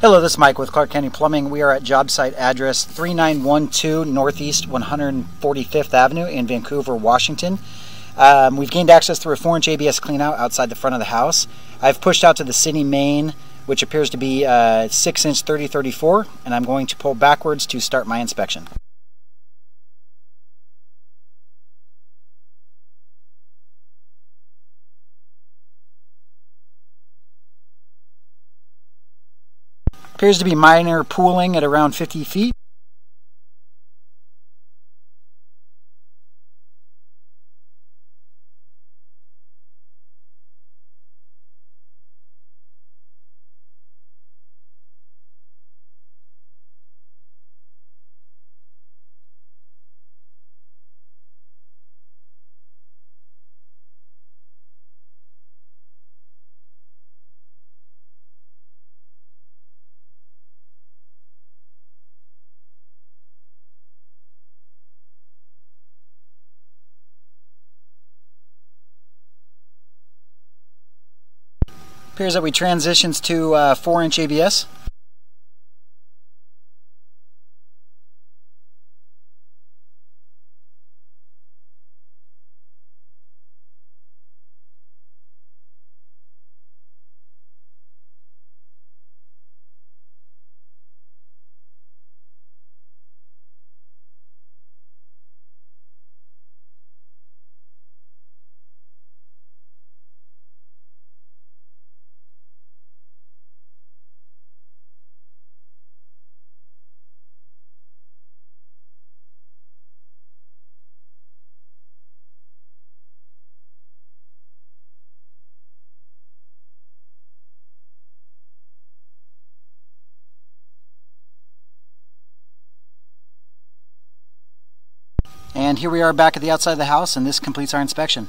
Hello, this is Mike with Clark County Plumbing. We are at job site address 3912 Northeast 145th Avenue in Vancouver, Washington. Um, we've gained access through a 4-inch ABS cleanout outside the front of the house. I've pushed out to the city main, which appears to be uh, 6-inch 3034, and I'm going to pull backwards to start my inspection. Appears to be minor pooling at around 50 feet. Appears that we transitions to uh, 4-inch ABS. And here we are back at the outside of the house, and this completes our inspection.